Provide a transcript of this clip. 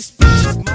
This bitch is